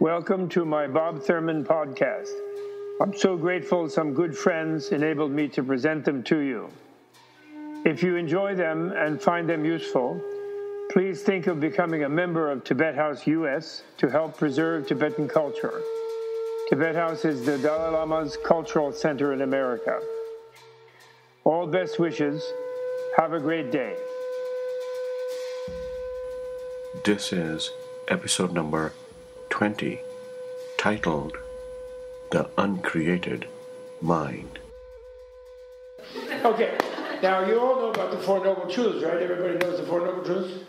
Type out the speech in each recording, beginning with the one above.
Welcome to my Bob Thurman podcast. I'm so grateful some good friends enabled me to present them to you. If you enjoy them and find them useful, please think of becoming a member of Tibet House US to help preserve Tibetan culture. Tibet House is the Dalai Lama's cultural center in America. All best wishes. Have a great day. This is episode number 20, titled The Uncreated Mind. Okay, now you all know about the Four Noble Truths, right? Everybody knows the Four Noble Truths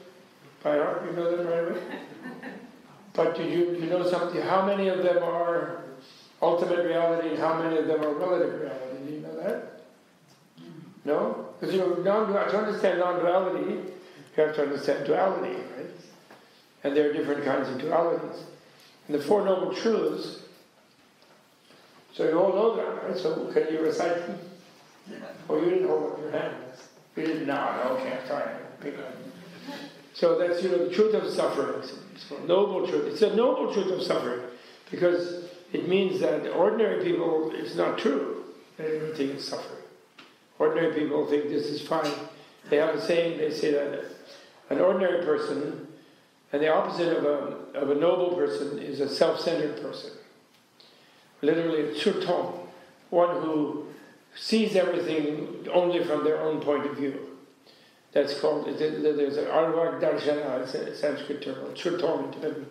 by heart. You know them right away. But do you you know something? How many of them are ultimate reality, and how many of them are relative reality? Do you know that? No, because you know, non to understand non-duality, you have to understand duality, right? And there are different kinds of dualities. And the Four Noble Truths. So you all know them, right? So can you recite them? Oh, you didn't hold up your hands. You didn't. Okay, I'm sorry. So that's you know the truth of suffering. It's a noble truth. It's a noble truth of suffering because it means that ordinary people it's not true. Everything is suffering. Ordinary people think this is fine. They have a saying. They say that an ordinary person and the opposite of a, of a noble person is a self-centered person. Literally, chutong, one who sees everything only from their own point of view. That's called, there's an Arvak Darshana, uh, it's a Sanskrit term, Churtom in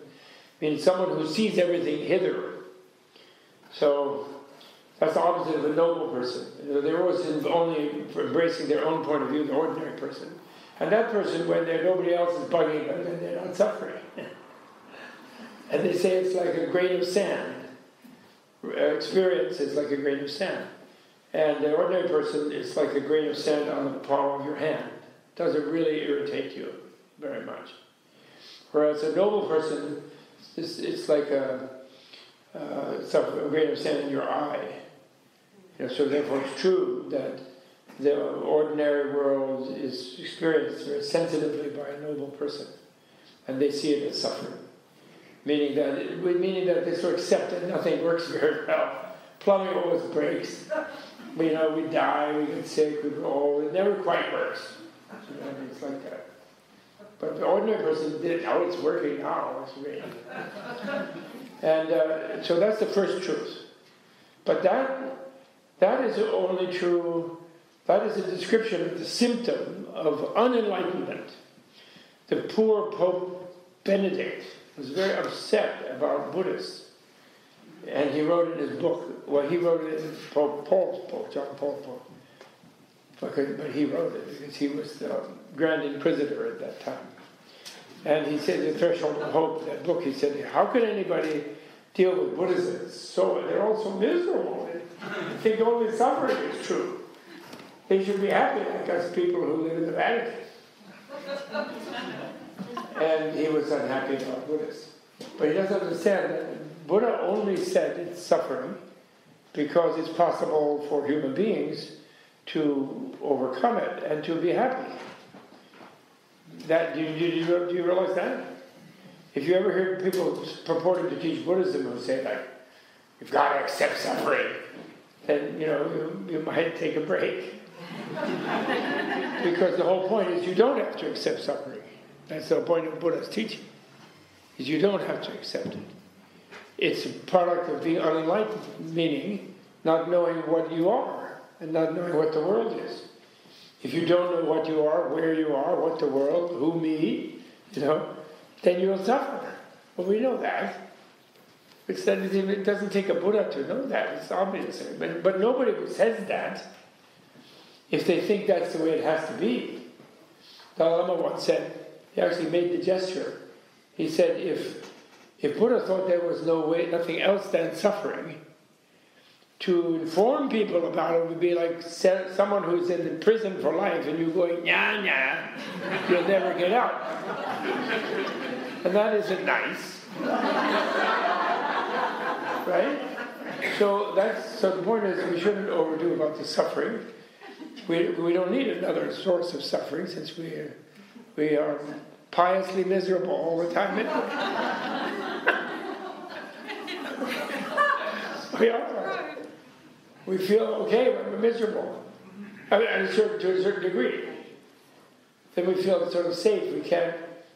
means someone who sees everything hither. So that's the opposite of a noble person. They're always only embracing their own point of view, the ordinary person. And that person, when nobody else is bugging them, they're not suffering. and they say it's like a grain of sand. Experience is like a grain of sand. And the ordinary person is like a grain of sand on the palm of your hand doesn't really irritate you very much. Whereas a noble person, it's, it's like a, uh, a grain of sand in your eye. You know, so therefore it's true that the ordinary world is experienced very sensitively by a noble person. And they see it as suffering. Meaning that, meaning that they sort of accept that nothing works very well. Plumbing always breaks. You know, we die, we get sick, we grow. It never quite works. And it's like that. But the ordinary person did, oh, it's working now, it's great. and uh, so that's the first truth. But that, that is only true, that is a description of the symptom of unenlightenment. The poor Pope Benedict was very upset about Buddhists. And he wrote in his book, well, he wrote it in Pope Paul's book, John Paul's book because, but he wrote it because he was the um, Grand Inquisitor at that time. And he said, The Threshold of Hope, that book, he said, How can anybody deal with Buddhism? So they're all so miserable. They think only suffering is true. They should be happy because people who live in the Vatican. and he was unhappy about Buddhists. But he doesn't understand that Buddha only said it's suffering because it's possible for human beings to overcome it and to be happy. That do you, do you, do you realize that? If you ever hear people purporting to teach Buddhism who say like, you've got to accept suffering, then you know you, you might take a break. Because the whole point is you don't have to accept suffering. That's the point of Buddha's teaching. Is you don't have to accept it. It's a product of being unenlightened, meaning not knowing what you are and not knowing what the world is. If you don't know what you are, where you are, what the world, who me, you know, then you'll suffer. Well, we know that. It's it doesn't take a Buddha to know that. It's obvious. But nobody says that if they think that's the way it has to be. Dalai Lama once said, he actually made the gesture. He said, if, if Buddha thought there was no way, nothing else than suffering, to inform people about it would be like someone who's in the prison for life and you're going, yeah, yeah, you'll never get out. and that isn't nice. right? So that's so the point is we shouldn't overdo about the suffering. We, we don't need another source of suffering since we are, we are piously miserable all the time. We are. We feel okay when we're miserable. I mean, a certain, to a certain degree. Then we feel sort of safe. We can't,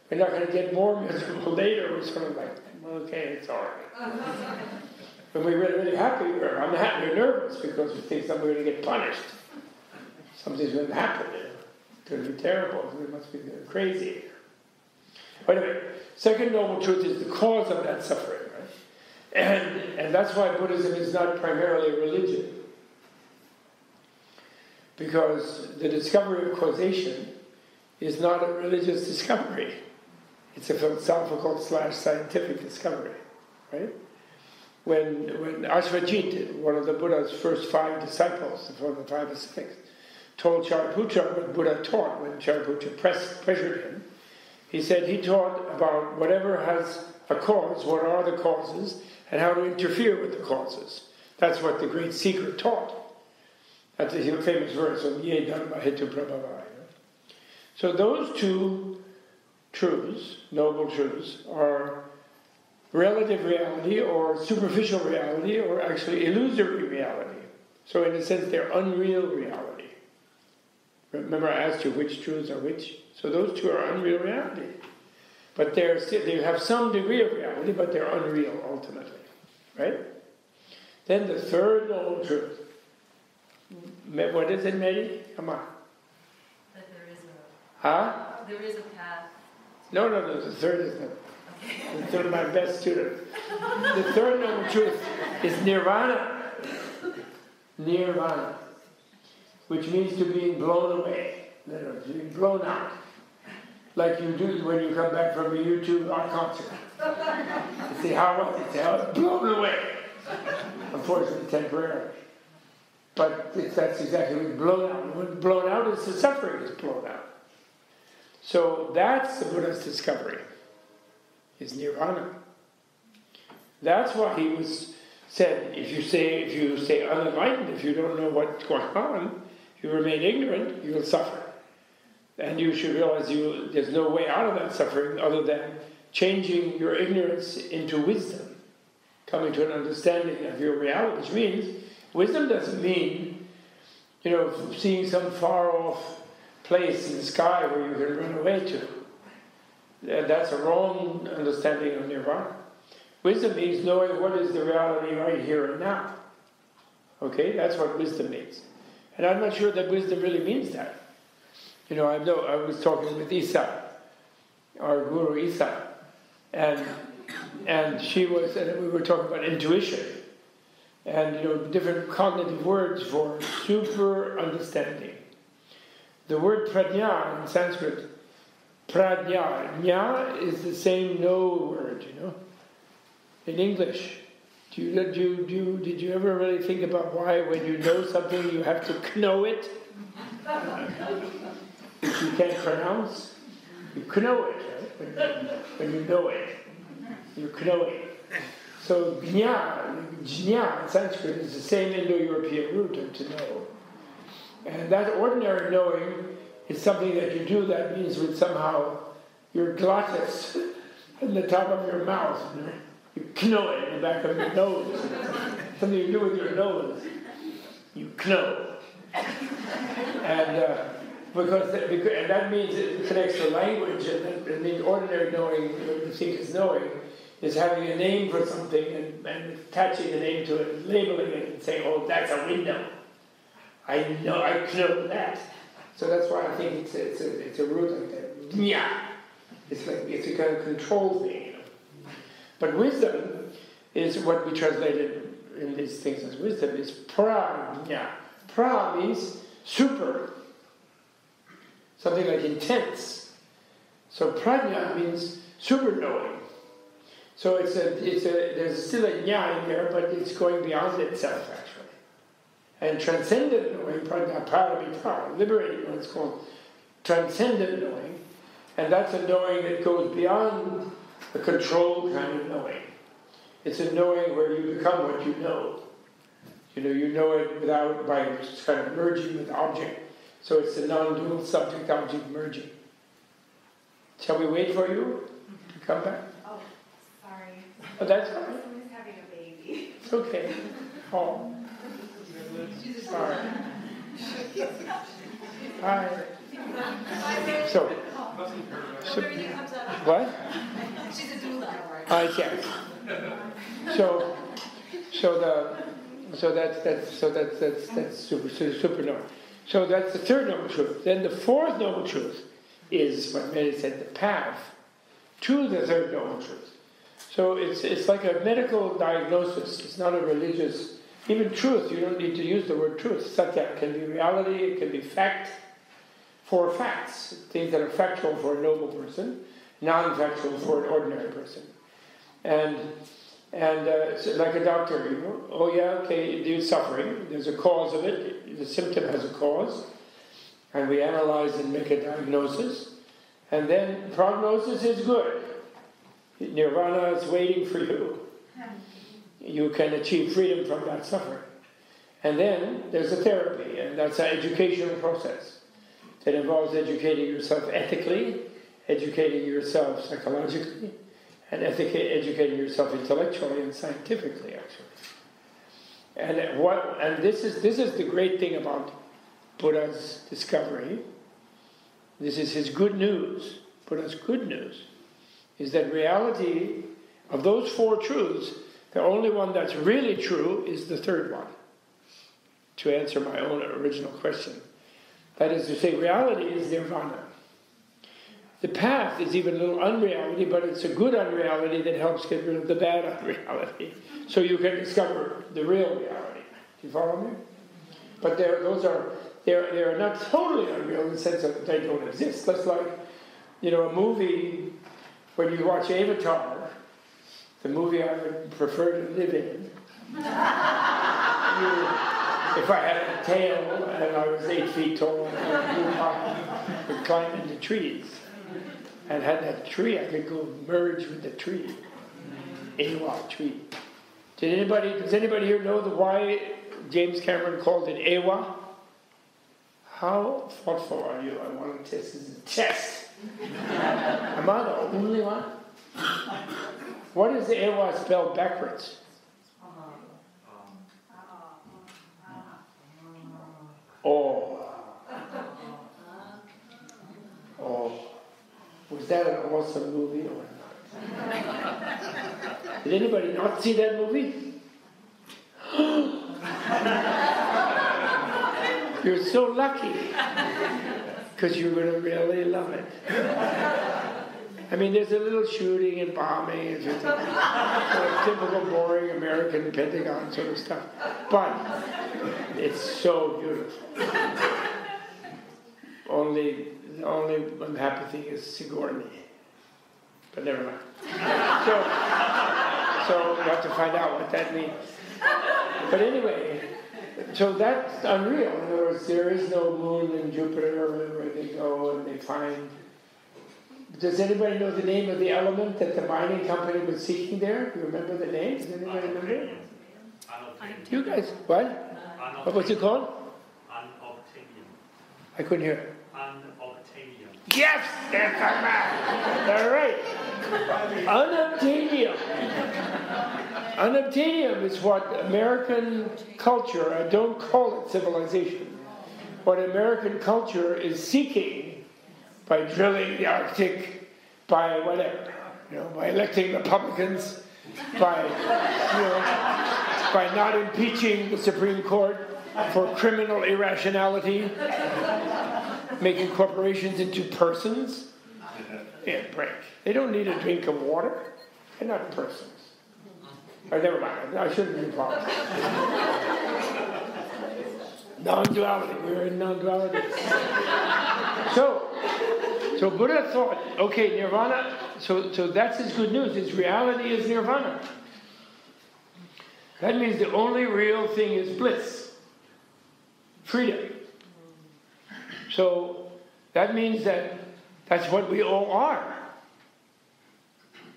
we're not going to get more miserable later. We're sort of like, okay, it's all right. when we're really, really happy, we're unhappy, we're nervous because we think somebody's going to get punished. Something's going to happen. It's going to be terrible. We must be crazy. But anyway, second noble truth is the cause of that suffering. Right? And, and that's why Buddhism is not primarily a religion. Because the discovery of causation is not a religious discovery. It's a philosophical slash scientific discovery, right? When, when Ashvajit, one of the Buddha's first five disciples, from the five ascetics, told Shariputra what Buddha taught when Shariputra pressed, pressured him, he said he taught about whatever has a cause, what are the causes, and how to interfere with the causes. That's what the great seeker taught. That's a famous verse of Ye Dharma Prabhavaya. So those two truths, noble truths, are relative reality or superficial reality or actually illusory reality. So in a sense, they're unreal reality. Remember I asked you which truths are which? So those two are unreal reality. But they're, they have some degree of reality, but they're unreal ultimately. Right? Then the third noble truth. What is it, Mary? Come on. That there is a, Huh? there is a path. No, no, no, the third is not. The third, my best student. The third noble truth is nirvana. Nirvana. Which means to being blown away. literally, To being blown out. Like you do when you come back from a YouTube art concert. You say, how was it? Say, I was blown away. Unfortunately, temporarily. But that's exactly what blown out. When blown out is the suffering is blown out. So that's the Buddha's discovery, is nirvana. That's why he was said, if you say if you stay unenlightened, if you don't know what's going on, you remain ignorant, you will suffer. And you should realize you there's no way out of that suffering other than changing your ignorance into wisdom, coming to an understanding of your reality, which means wisdom doesn't mean, you know, seeing some far off place in the sky where you can run away to. That's a wrong understanding of nirvana. Wisdom means knowing what is the reality right here and now. Okay, that's what wisdom means. And I'm not sure that wisdom really means that. You know, I know I was talking with Isa, our guru Isa, and and she was, and we were talking about intuition, and you know, different cognitive words for super understanding. The word prajna in Sanskrit, prajna, nya is the same no word, you know. In English, do you, do you, do you, did you ever really think about why when you know something you have to know it? Which you can't pronounce? You know it, right? When you, when you know it. You know it. So jna, jna in Sanskrit is the same Indo-European root of to know. And that ordinary knowing is something that you do that means with somehow your glottis in the top of your mouth. You, know? You know it in the back of your nose. something you do with your nose. You know. And uh, because, that, because and that means it connects to language, and it means ordinary knowing, what you think is knowing, is having a name for something and, and attaching a name to it, labeling it, and saying, "Oh, that's a window." I know, I know that. So that's why I think it's a, it's a, it's a root like that. Yeah. It's like, it's a kind of control thing. But wisdom is what we translated in these things as wisdom is prajna. Pra means super. Something like intense. So prajna means super knowing. So it's a, it's a, there's still a nya in there, but it's going beyond itself, actually and transcendent knowing, paramita, liberating what it's called transcendent knowing, and that's a knowing that goes beyond the controlled kind of knowing. It's a knowing where you become what you know. You know, you know it without by just kind of merging with object. So it's the non-dual subject-object merging. Shall we wait for you to come back? Oh, sorry. Oh, that's all right. Someone's having a baby. It's okay. Paul. Sorry. Hi. So, so what? I. So, so the, so that's that's so that's that's that's super super, super. So that's the third noble truth. Then the fourth noble truth is what Mary said, the path to the third noble truth. So it's it's like a medical diagnosis. It's not a religious even truth. You don't need to use the word truth. Satya can be reality. It can be fact. For facts, things that are factual for a noble person, non-factual for an ordinary person. And and uh, like a doctor, you know, oh yeah, okay, you're suffering. There's a cause of it. The symptom has a cause, and we analyze and make a diagnosis. And then prognosis is good. Nirvana is waiting for you. You can achieve freedom from that suffering. And then there's a therapy, and that's an educational process that involves educating yourself ethically, educating yourself psychologically, and educa- educating yourself intellectually and scientifically, actually. And what and this is this is the great thing about Buddha's discovery. This is his good news. Buddha's good news is that reality of those four truths, the only one that's really true is the third one. To answer my own original question. That is to say, reality is nirvana. The path is even a little unreality, but it's a good unreality that helps get rid of the bad unreality. So you can discover the real reality. Do you follow me? But those are they're, they're not totally unreal in the sense that they don't exist. That's like, you know, a movie, when you watch Avatar, the movie I would prefer to live in. you, if I had a tail and I was eight feet tall, I would climb into trees. And had that tree, I could go merge with the tree. Eywa tree. Did anybody, does anybody here know the why James Cameron called it Eywa? How thoughtful are you? I want to test this is a test. Am I the only one? What is the Eywa spelled backwards? Uh-huh. Oh. Oh. Was that an awesome movie or not? Did anybody not see that movie? You're so lucky because you're going to really love it. I mean, there's a little shooting and bombing and sort of typical boring American Pentagon sort of stuff. But it's so beautiful. only, the only unhappy thing is Sigourney. But never mind. So, so you have to find out what that means. But anyway, so that's unreal. In other words, there is no moon in Jupiter where they go and they find does anybody know the name of the element that the mining company was seeking there? Do you remember the name? Does anybody remember? You guys, what? What was it called? Unobtainium. I couldn't hear Yes, that's all right. Unobtainium. Unobtainium is what American culture, I don't call it civilization, what American culture is seeking by drilling the Arctic, by whatever, you know, by electing Republicans, by, you know, by not impeaching the Supreme Court for criminal irrationality, making corporations into persons. Yeah, break. They don't need a drink of water. They're not persons. Or never mind. I shouldn't be involved. non-duality. We're in non-duality. So, so Buddha thought, okay, nirvana, so, so that's his good news. His reality is nirvana. That means the only real thing is bliss, freedom. So that means that that's what we all are.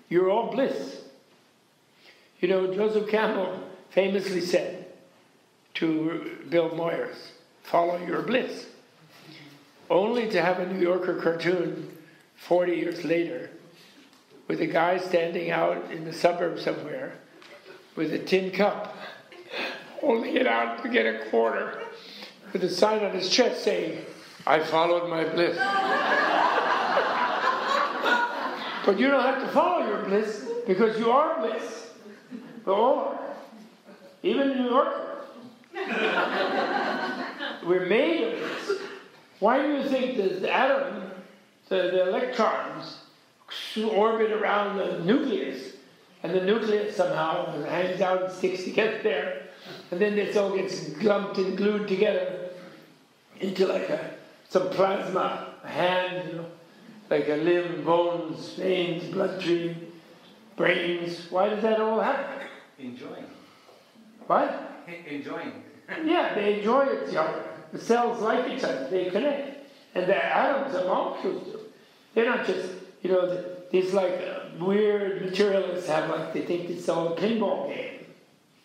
You're all bliss. You know, Joseph Campbell famously said to Bill Moyers, follow your bliss only to have a New Yorker cartoon 40 years later with a guy standing out in the suburbs somewhere with a tin cup holding it out to get a quarter with a sign on his chest saying, I followed my bliss. but you don't have to follow your bliss because you are bliss. Are. Even New Yorkers. We're made of this. Why do you think that the atom, the, the electrons, orbit around the nucleus, and the nucleus somehow hangs out and sticks together there, and then this all gets lumped and glued together into like a, some plasma, a hand, you know, like a limb, bones, veins, bloodstream, brains. Why does that all happen? Enjoying. What? Enjoying. Yeah, they enjoy each other. The cells like each other, they connect. And the atoms and molecules do. They're not just, you know, the, these like uh, weird materialists have like, they think it's all a pinball game.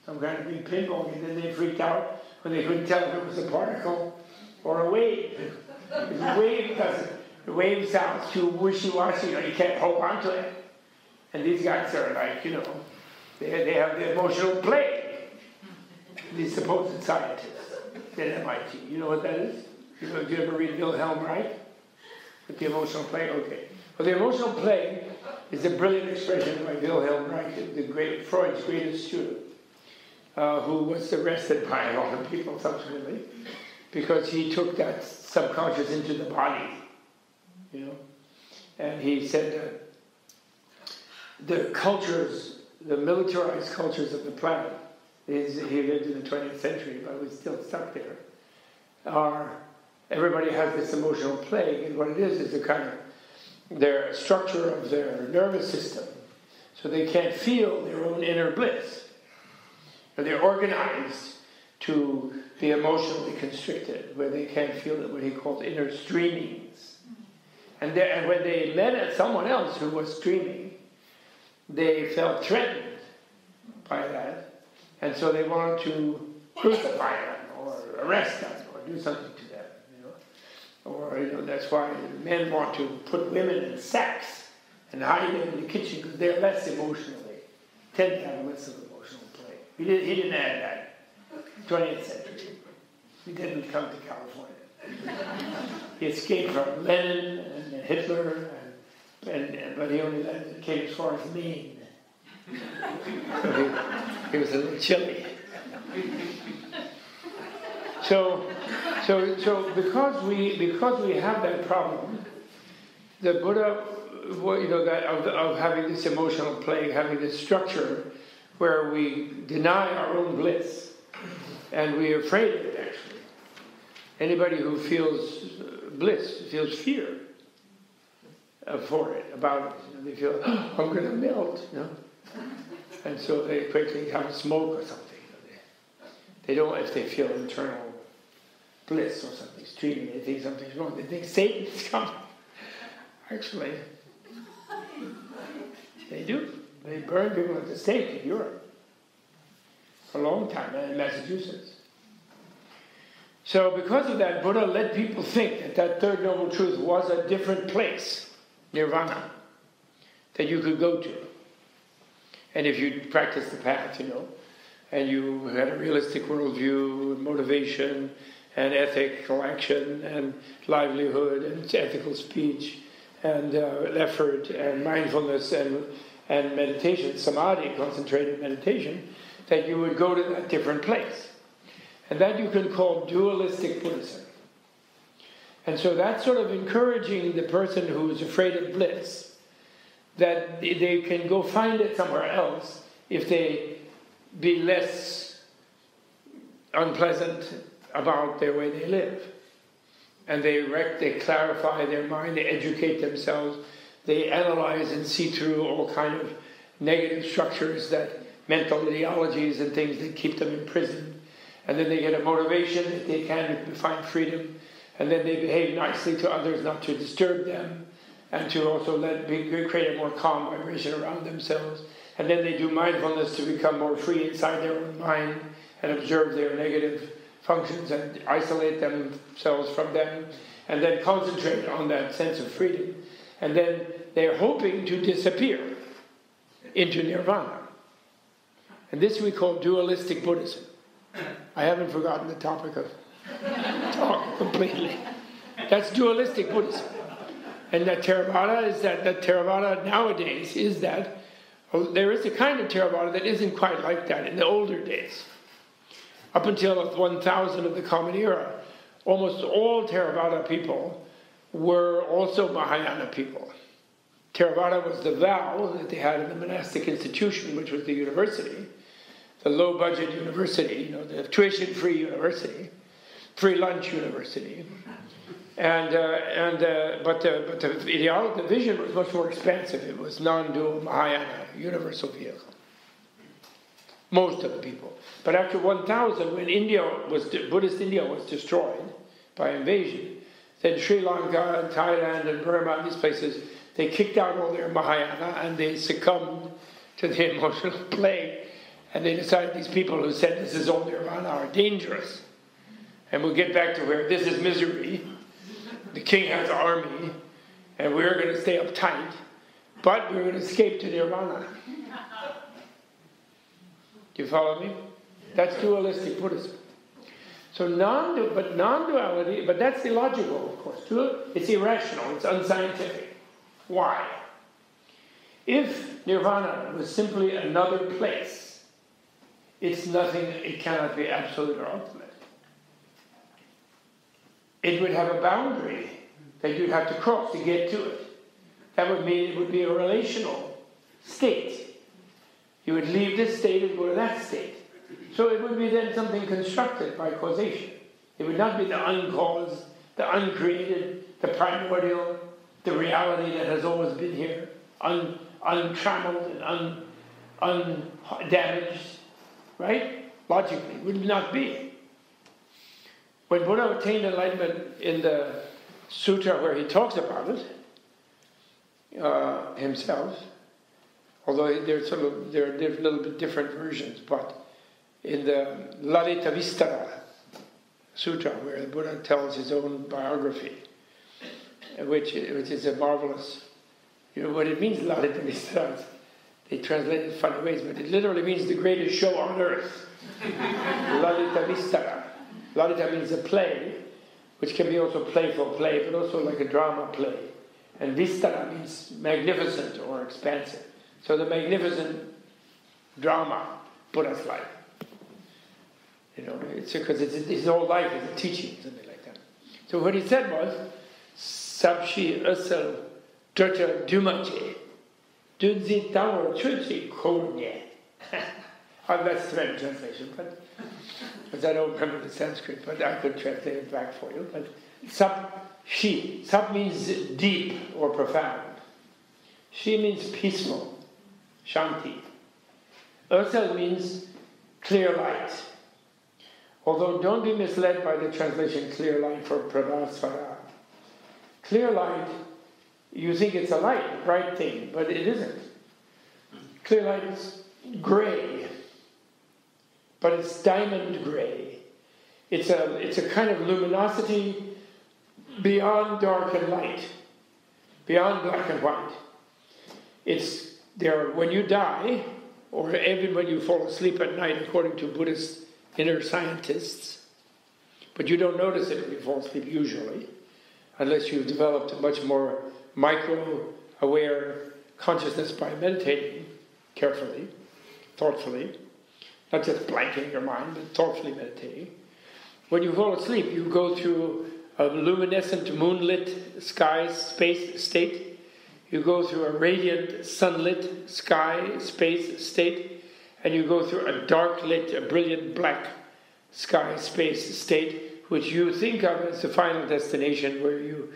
Some kind of big pinball game. Then they freaked out when they couldn't tell if it was a particle or a wave. A wave doesn't, the wave sounds too wishy-washy, you know, you can't hold on to it. And these guys are like, you know, they, they have the emotional plague. These supposed scientists at MIT. You know what that is? You know, did you ever read Wilhelm Reich? With the emotional plague? Okay. Well, the emotional plague is a brilliant expression by Wilhelm Reich, the great Freud's greatest student, uh, who was arrested by a lot of people subsequently because he took that subconscious into the body, you know. And he said that the cultures, the militarized cultures of the planet, is, he lived in the 20th century, but was still stuck there, are everybody has this emotional plague, and what it is is a kind of their structure of their nervous system, so they can't feel their own inner bliss. They're organized to be emotionally constricted, where they can't feel what he called inner streamings. And, and when they met someone else who was streaming, they felt threatened by that, and so they wanted to crucify them or arrest them or do something to them, you know. Or you know that's why men want to put women in sacks and hide them in the kitchen because they're less emotionally, tend to have less of emotional plague. He, did, he didn't add that. 20th century. He didn't come to California. he escaped from Lenin and Hitler, and, and, but he only came as far as Maine. So he, he was a little chilly. So, so, so because we because we have that problem, the Buddha, you know, that of, of having this emotional plague, having this structure where we deny our own bliss, and we're afraid of it. Actually, anybody who feels uh, bliss feels fear uh, for it about it. They feel oh, I'm going to melt, you know, and so they quickly have smoke or something. They don't if they feel internal bliss or something streaming. They think something's wrong. They think Satan's coming. Actually, they do. They burn people at the stake in Europe a long time, in Massachusetts. So, because of that, Buddha let people think that that third noble truth was a different place, nirvana, that you could go to. And if you practice the path, you know, and you had a realistic worldview, motivation, and ethical action, and livelihood, and ethical speech, and uh, effort, and mindfulness, and, and meditation, samadhi, concentrated meditation, that you would go to that different place. And that you can call dualistic Buddhism. And so that's sort of encouraging the person who is afraid of bliss that they can go find it somewhere else if they be less unpleasant about their way they live. And they rec- they clarify their mind, they educate themselves, they analyze and see through all kind of negative structures that mental ideologies and things that keep them imprisoned. And then they get a motivation that they can find freedom. And then they behave nicely to others, not to disturb them, and to also let be, create a more calm vibration around themselves. And then they do mindfulness to become more free inside their own mind and observe their negative functions and isolate themselves from them, and then concentrate on that sense of freedom. And then they're hoping to disappear into nirvana. And this we call dualistic Buddhism. I haven't forgotten the topic of talk completely. That's dualistic Buddhism. And that Theravada is that, that Theravada nowadays is that well, there is a kind of Theravada that isn't quite like that in the older days. Up until 1000 of the Common Era, almost all Theravada people were also Mahayana people. Theravada was the vow that they had in the monastic institution, which was the university, the low budget university, you know, the tuition free university, free lunch university. And, uh, and, uh, but, the, but the, ideology, the vision was much more expansive. It was non dual Mahayana, universal vehicle. Most of the people. But after 1000, when India was, Buddhist India was destroyed by invasion, then Sri Lanka and Thailand and Burma these places, they kicked out all their Mahayana and they succumbed to the emotional plague. And they decided these people who said this is all nirvana are dangerous. And we'll get back to where this is misery. The king has an army, and we're going to stay uptight, but we're going to escape to nirvana. Do you follow me? That's dualistic Buddhism. So non, but non-duality, but that's illogical, of course. It's irrational. It's unscientific. Why? If nirvana was simply another place, it's nothing. It cannot be absolute or ultimate. It would have a boundary that you'd have to cross to get to it. That would mean it would be a relational state. You would leave this state and go to that state. So it would be then something constructed by causation. It would not be the uncaused, the uncreated, the primordial, the reality that has always been here, un, untrammeled and un, undamaged, right? Logically, would not be. When Buddha attained enlightenment in the sutra where he talks about it uh, himself, although there's there are a little bit different versions, but in the Lalita Vistara Sutra, where the Buddha tells his own biography, which, which is a marvelous, you know what it means, Lalita Vistara. They translate it funny ways, but it literally means the greatest show on earth. Lalita Vistara. Lalita means a play, which can be also playful play, but also like a drama play. And Vistara means magnificent or expansive. So the magnificent drama, Buddha's life. You know, it's because it's, his whole life is a teaching, something like that. So what he said was, Sabshi asal dunzi tawar chuchi konye. That's the Tibetan translation, but because I don't remember the Sanskrit, but I could translate it back for you. But sap, shi, sap means deep or profound. Shi means peaceful, shanti. Asal means clear light. Although don't be misled by the translation clear light for Prabhasvara. Clear light, you think it's a light, bright thing, but it isn't. Clear light is gray, but it's diamond gray. It's a, it's a kind of luminosity beyond dark and light, beyond black and white. It's there when you die, or even when you fall asleep at night, according to Buddhist inner scientists, but you don't notice it when you fall asleep usually, unless you've developed a much more micro aware consciousness by meditating carefully, thoughtfully, not just blanking your mind, but thoughtfully meditating. When you fall asleep, you go through a luminescent moonlit sky space state. You go through a radiant sunlit sky space state and you go through a dark lit, a brilliant black sky space state, which you think of as the final destination where you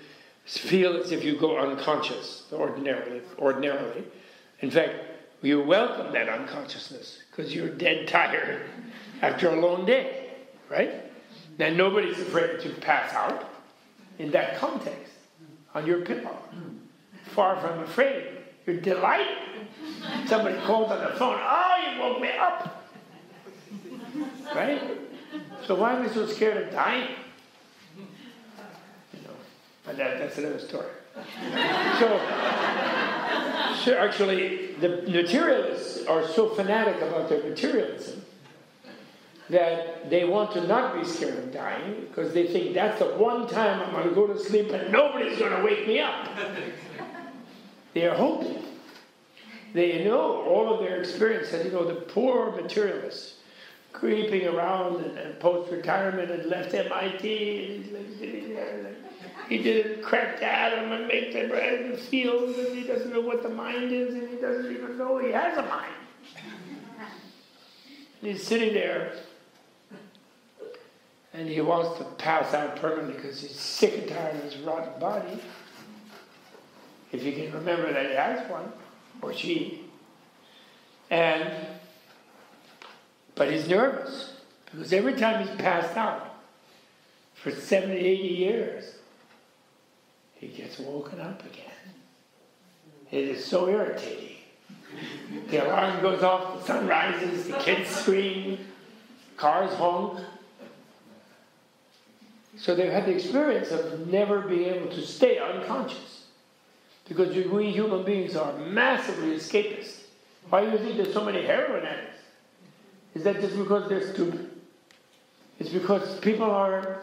feel as if you go unconscious ordinarily. ordinarily. In fact, you welcome that unconsciousness because you're dead tired after a long day, right? Now, nobody's afraid to pass out in that context on your pillow. Far from afraid. You're delighted. Somebody called on the phone, oh, you woke me up. Right? So why am I so scared of dying? But that, that's another story. So, so actually, the materialists are so fanatic about their materialism that they want to not be scared of dying because they think that's the one time I'm going to go to sleep and nobody's going to wake me up. they are hoping. They know all of their experience that, you know, the poor materialists creeping around and, and post retirement and left MIT. He didn't crack atom and make the bread in the field, and he doesn't know what the mind is, and he doesn't even know he has a mind. And he's sitting there, and he wants to pass out permanently because he's sick and tired of his rotten body. If you can remember that he has one, or she. And but he's nervous because every time he's passed out for 70, 80 years, he gets woken up again. It is so irritating. The alarm goes off, the sun rises, the kids scream, cars honk. So they've had the experience of never being able to stay unconscious. Because we human beings are massively escapist. Why do you think there's so many heroin addicts? Is that just because they're stupid? It's because people are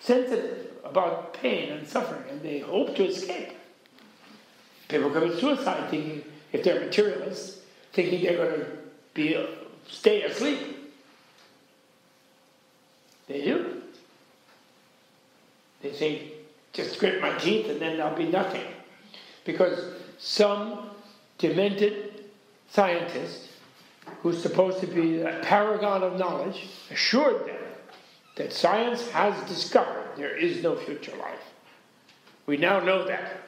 sensitive about pain and suffering and they hope to escape. People commit suicide thinking, if they're materialists, thinking they're going to be stay asleep. They do. They think, just grit my teeth and then there'll be nothing. Because some demented scientist who's supposed to be a paragon of knowledge, assured them that science has discovered there is no future life. We now know that.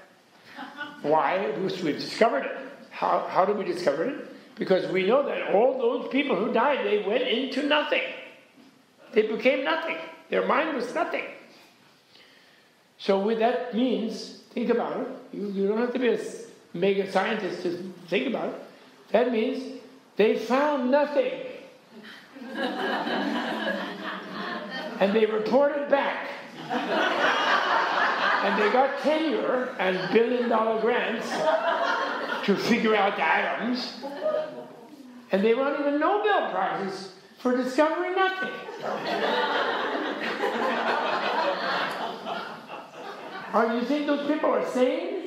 Why? Because we've discovered it. How, how did we discover it? Because we know that all those people who died, they went into nothing. They became nothing. Their mind was nothing. So what that means, think about it. You, you don't have to be a mega scientist to think about it. That means they found nothing. and they reported back. And they got tenure and billion dollar grants to figure out atoms. And they won even Nobel Prizes for discovering nothing. Are you think those people are sane?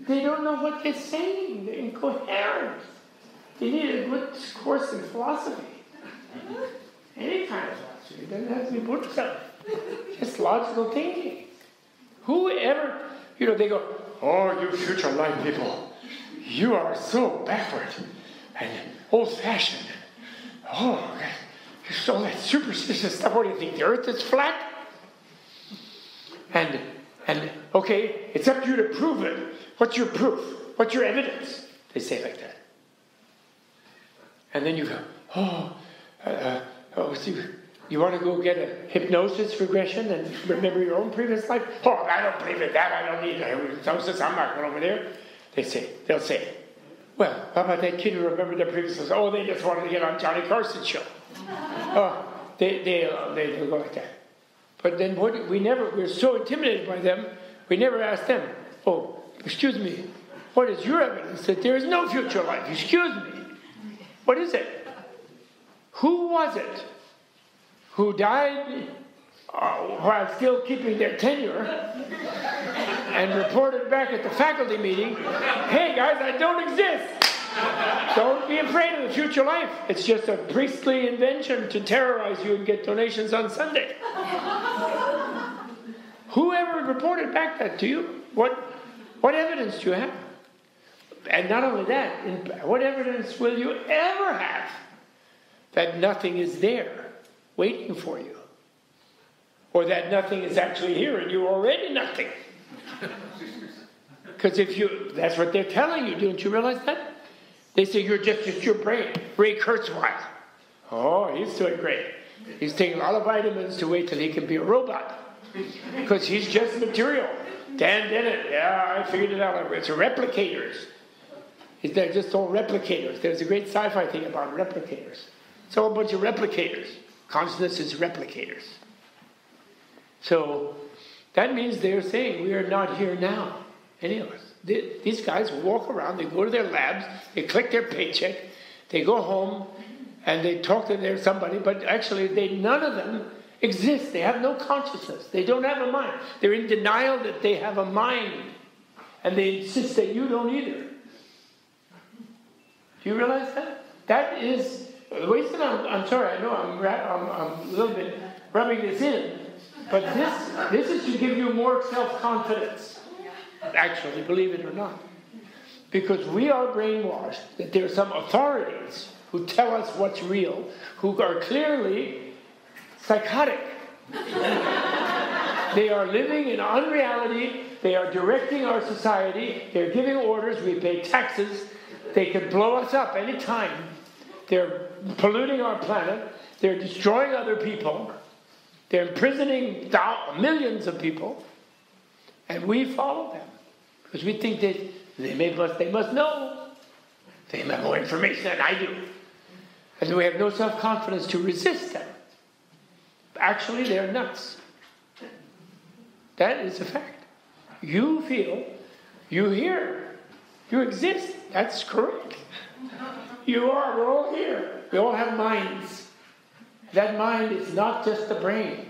They don't know what they're saying. They're incoherent. They need a good course in philosophy. Any kind of philosophy. It doesn't have to be Buddhism. Just logical thinking. Whoever, you know, they go, oh, you future life people, you are so backward and old fashioned. Oh, all that superstitious stuff. What do you think? The earth is flat? And and okay, it's up to you to prove it. What's your proof? What's your evidence? They say like that. And then you go, oh, uh, uh oh, see, you want to go get a hypnosis regression and remember your own previous life? Oh, I don't believe in that. I don't need hypnosis. I'm not going over there. They say, they'll say, well, how about that kid who remembered their previous life? Oh, they just wanted to get on Johnny Carson's show. oh, they, they, they, they go like that. But then what, we never, we're so intimidated by them, we never ask them, oh, Excuse me, what is your evidence that there is no future life? Excuse me. What is it? Who was it who died uh, while still keeping their tenure and reported back at the faculty meeting, hey guys, I don't exist. Don't be afraid of the future life. It's just a priestly invention to terrorize you and get donations on Sunday. Whoever reported back that to you? What what evidence do you have? And not only that, what evidence will you ever have that nothing is there waiting for you? Or that nothing is actually here and you're already nothing? Because if you, that's what they're telling you. Don't you realize that? They say you're just, just your brain. Ray Kurzweil. Oh, he's doing great. He's taking a lot of vitamins to wait till he can be a robot. Because he's just material. Dan Dennett. yeah, I figured it out. It's replicators. They're just all replicators. There's a great sci-fi thing about replicators. It's all a bunch of replicators. Consciousness is replicators. So that means they're saying we are not here now, any of us. These guys walk around, they go to their labs, they click their paycheck, they go home, and they talk to their somebody, but actually they none of them exist. They have no consciousness. They don't have a mind. They're in denial that they have a mind, and they insist that you don't either. Do you realize that? That is the reason I'm, I'm sorry. I know I'm, I'm, I'm a little bit rubbing this in, but this this is to give you more self confidence. Actually, believe it or not, because we are brainwashed that there are some authorities who tell us what's real, who are clearly psychotic. they are living in unreality. They are directing our society. They're giving orders. We pay taxes. They can blow us up anytime. They're polluting our planet. They're destroying other people. They're imprisoning millions of people. And we follow them. Because we think that they, may must, they must know. They have more information than I do. And we have no self confidence to resist them. Actually, they're nuts. That is a fact. You feel, you hear, you exist. That's correct. You are, we're all here. We all have minds. That mind is not just the brain.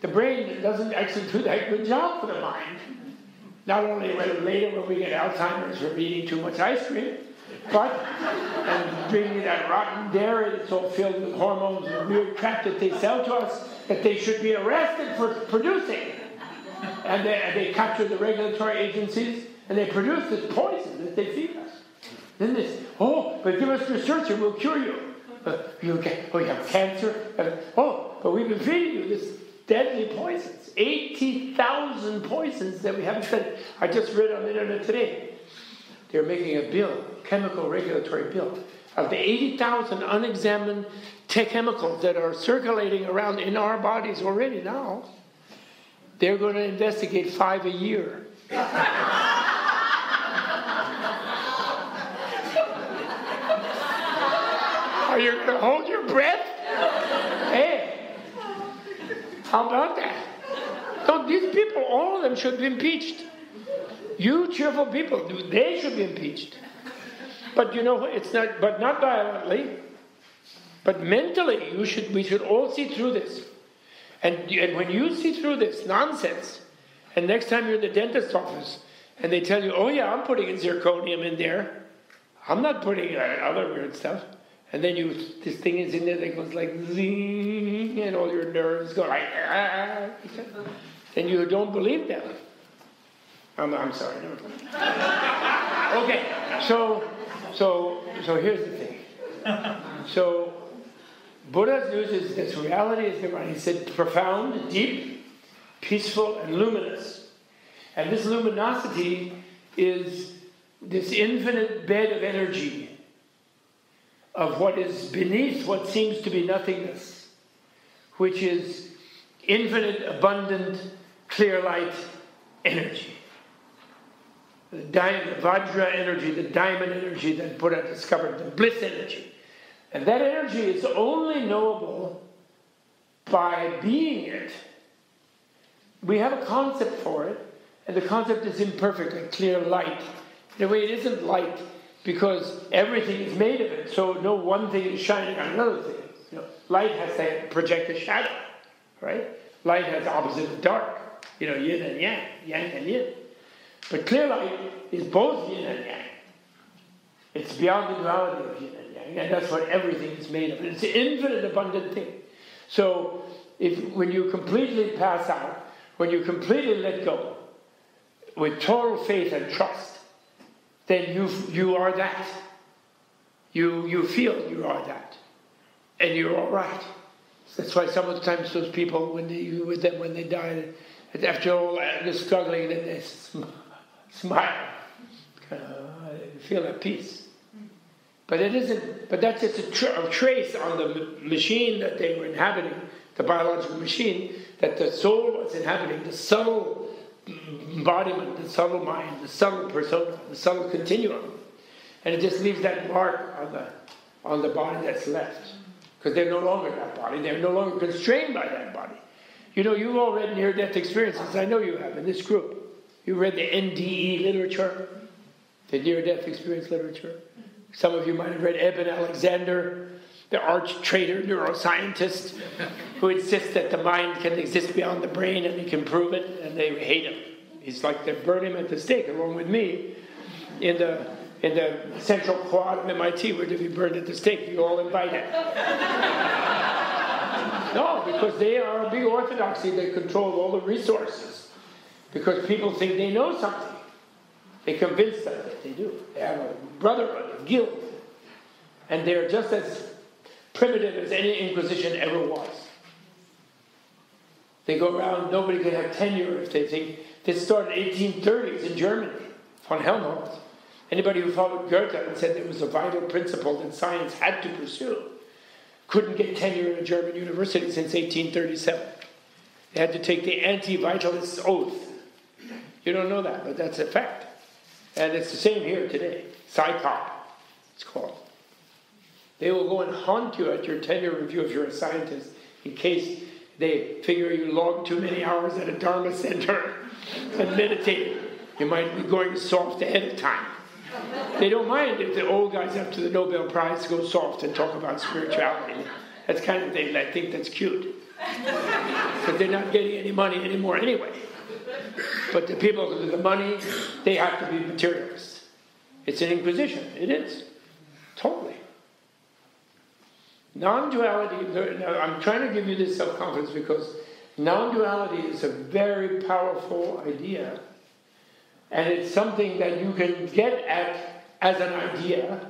The brain doesn't actually do that good job for the mind. Not only later when we get Alzheimer's from eating too much ice cream, but and drinking that rotten dairy that's all filled with hormones and weird crap that they sell to us that they should be arrested for producing. And they, and they capture the regulatory agencies and they produce this poison that they feed us. Then this, oh, but give us research and we'll cure you. Uh, you get, oh, you have cancer. Uh, oh, but we've been feeding you this deadly poisons. 80,000 poisons that we haven't studied. I just read on the internet today. They're making a bill, chemical regulatory bill, of the 80,000 unexamined chemicals that are circulating around in our bodies already now. They're going to investigate five a year. Are you going to hold your breath? Hey, how about that? So these people, all of them should be impeached. You cheerful people, they should be impeached. But you know, it's not, but not violently, but mentally, you should, we should all see through this. And, and when you see through this nonsense, and next time you're in the dentist's office, and they tell you, oh yeah, I'm putting zirconium in there, I'm not putting uh, other weird stuff. And then you, this thing is in there that goes like zing, and all your nerves go like, ah, and you don't believe them. I'm, I'm sorry. okay, so, so, so here's the thing. So, Buddha's news is this reality is divine. He said profound, deep, peaceful, and luminous. And this luminosity is this infinite bed of energy of what is beneath what seems to be nothingness, which is infinite, abundant, clear light energy. The, di- the Vajra energy, the diamond energy that Buddha discovered, the bliss energy. And that energy is only knowable by being it. We have a concept for it, and the concept is imperfect, a clear light. A way, it isn't light because everything is made of it, so no one thing is shining on another thing. You know, light has to project a shadow, right? Light has opposite of dark, you know, yin and yang, yang and yin. But clear light is both yin and yang. It's beyond the duality of yin and yang, and that's what everything is made of. It's an infinite, abundant thing. So, if when you completely pass out, when you completely let go, with total faith and trust, then you, you are that. You, you feel you are that. And you're all right. That's why some of the times those people, when they, you with them when they die, after all the struggling, then they smile. Uh, feel at peace. But it isn't. But that's just a, a trace on the machine that they were inhabiting, the biological machine that the soul was inhabiting, the subtle embodiment, the subtle mind, the subtle persona, the subtle continuum. And it just leaves that mark on the, on the body that's left. Because they're no longer that body, they're no longer constrained by that body. You know, you've all read near death experiences, I know you have in this group. You read the NDE literature, the near death experience literature. Some of you might have read Eben Alexander, the arch traitor neuroscientist who insists that the mind can exist beyond the brain and he can prove it, and they hate him. He's like they burn him at the stake along with me in the in the central quad of MIT where to be burned at the stake. You all invited. no, because they are a big orthodoxy that control all the resources. Because people think they know something. They convince them that they do. They have a brotherhood, a guild. And they're just as primitive as any Inquisition ever was. They go around, nobody can have tenure if they think. This started in 1830s in Germany, von Helmholtz. Anybody who followed Goethe and said it was a vital principle that science had to pursue couldn't get tenure in a German university since 1837. They had to take the anti-vitalist oath. You don't know that, but that's a fact. And it's the same here today. CSICOP, it's called. They will go and haunt you at your tenure review if you're a scientist in case they figure you logged too many hours at a Dharma center and meditated. You might be going soft ahead of time. They don't mind if the old guys after the Nobel Prize go soft and talk about spirituality. That's kind of thing. I think that's cute. But they're not getting any money anymore anyway. But the people with the money, they have to be materialists. It's an inquisition. It is. Totally. Non duality, I'm trying to give you this self confidence because non duality is a very powerful idea and it's something that you can get at as an idea,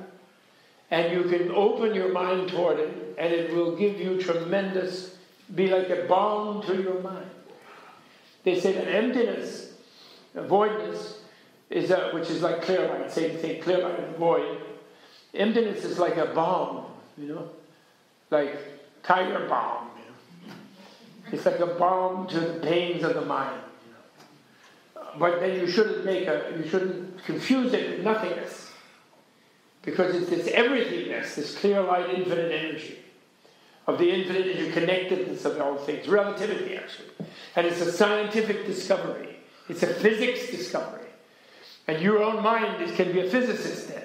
and you can open your mind toward it, and it will give you tremendous, be like a balm to your mind. They say that emptiness, voidness, is a, which is like clear light, same thing, clear light and void. Emptiness is like a balm, you know, like tiger balm. You know? It's like a balm to the pains of the mind but then you shouldn't make a, you shouldn't confuse it with nothingness. Because it's this everythingness, this clear light, infinite energy of the infinite interconnectedness of all things, relativity actually. And it's a scientific discovery, it's a physics discovery. And your own mind is, can be a physicist then.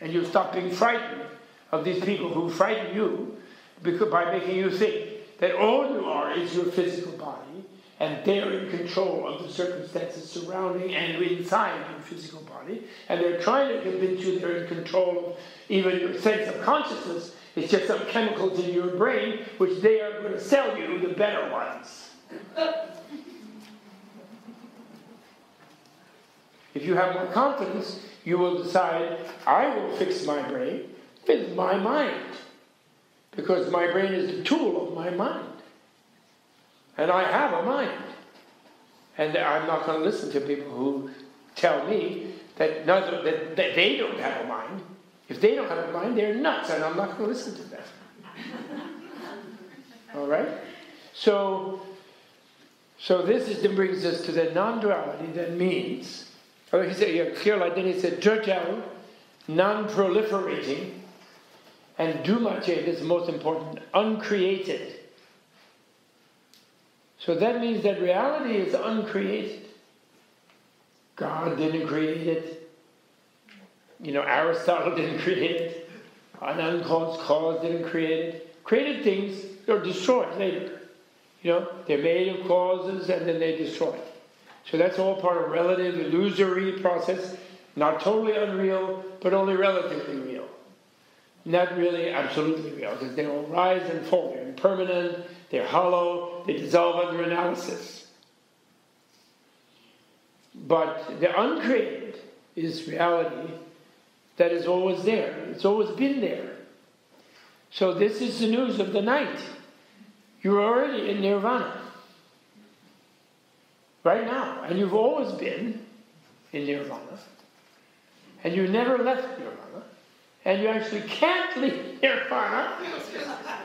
And you stop being frightened of these people who frighten you because, by making you think that all you are is your physical body and they're in control of the circumstances surrounding and inside your physical body, and they're trying to convince you they're in control of even your sense of consciousness. It's just some chemicals in your brain which they are going to sell you the better ones. if you have more confidence, you will decide, I will fix my brain with my mind. Because my brain is the tool of my mind. And I have a mind. And I'm not going to listen to people who tell me that, that, that they don't have a mind. If they don't have a mind, they're nuts, and I'm not going to listen to them. All right? So, so this is, brings us to the non-duality that means, oh, he said, yeah, clear like then he said, Jurjel, non-proliferating, and Dumache, this is the most important, uncreated. So that means that reality is uncreated. God didn't create it. You know, Aristotle didn't create it. An uncaused cause didn't create it. Created things are destroyed later. You know, they're made of causes and then they destroy. So that's all part of relative, illusory process. Not totally unreal, but only relatively real. Not really absolutely real, because they all rise and fall. They're impermanent, they're hollow, they dissolve under analysis. But the uncreated is reality that is always there. It's always been there. So this is the news of the night. You're already in nirvana. Right now. And you've always been in nirvana. And you never left nirvana. And you actually can't leave nirvana.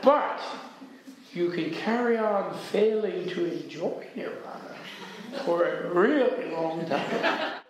But you can carry on failing to enjoy nirvana for a really long time.